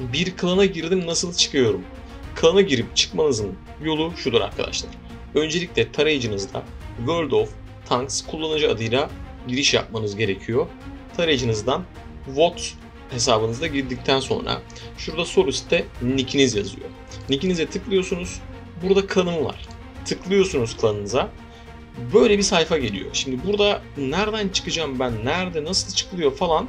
Bir klana girdim nasıl çıkıyorum? Klana girip çıkmanızın yolu şudur arkadaşlar. Öncelikle tarayıcınızda World of Tanks kullanıcı adıyla giriş yapmanız gerekiyor. Tarayıcınızdan VOT hesabınızda girdikten sonra şurada sol üstte nickiniz yazıyor. Nickinize tıklıyorsunuz. Burada klanım var. Tıklıyorsunuz klanınıza. Böyle bir sayfa geliyor. Şimdi burada nereden çıkacağım ben, nerede, nasıl çıkılıyor falan.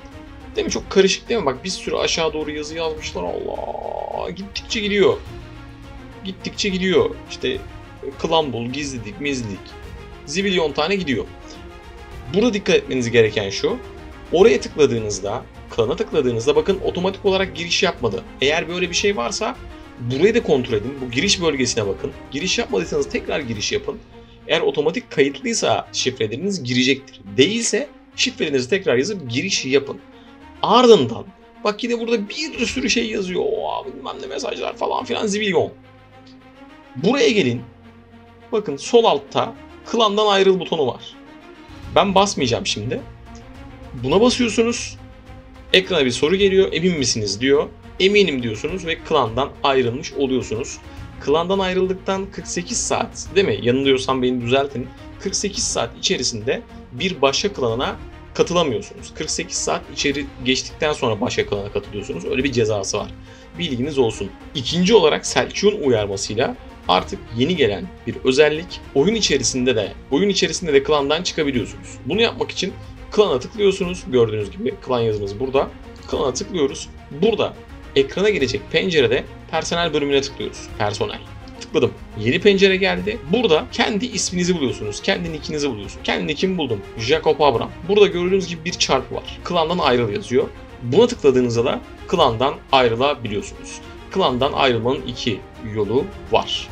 Değil mi? Çok karışık değil mi? Bak bir sürü aşağı doğru yazı yazmışlar. Allah! Gittikçe gidiyor. Gittikçe gidiyor. İşte klan bul, gizlilik, mizlilik. Zibilyon tane gidiyor. Burada dikkat etmeniz gereken şu. Oraya tıkladığınızda, klana tıkladığınızda bakın otomatik olarak giriş yapmadı. Eğer böyle bir şey varsa burayı da kontrol edin. Bu giriş bölgesine bakın. Giriş yapmadıysanız tekrar giriş yapın. Eğer otomatik kayıtlıysa şifreleriniz girecektir. Değilse şifrelerinizi tekrar yazıp giriş yapın. Ardından bak yine burada bir sürü şey yazıyor. O bilmem ne mesajlar falan filan zibilyon. Buraya gelin. Bakın sol altta klandan ayrıl butonu var. Ben basmayacağım şimdi. Buna basıyorsunuz. Ekrana bir soru geliyor. Emin misiniz diyor. Eminim diyorsunuz ve klandan ayrılmış oluyorsunuz. Klandan ayrıldıktan 48 saat değil mi? Yanılıyorsam beni düzeltin. 48 saat içerisinde bir başka klana katılamıyorsunuz. 48 saat içeri geçtikten sonra başka klana katılıyorsunuz. Öyle bir cezası var. Bilginiz olsun. İkinci olarak Selçuk'un uyarmasıyla artık yeni gelen bir özellik oyun içerisinde de oyun içerisinde de klandan çıkabiliyorsunuz. Bunu yapmak için klana tıklıyorsunuz. Gördüğünüz gibi klan yazımız burada. Klana tıklıyoruz. Burada ekrana gelecek pencerede personel bölümüne tıklıyoruz. Personel. Tıkladım. Yeni pencere geldi. Burada kendi isminizi buluyorsunuz. Kendi nickinizi buluyorsunuz. Kendi nickimi buldum. Jacob Abram. Burada gördüğünüz gibi bir çarpı var. Klandan ayrıl yazıyor. Buna tıkladığınızda da klandan ayrılabiliyorsunuz. Klandan ayrılmanın iki yolu var.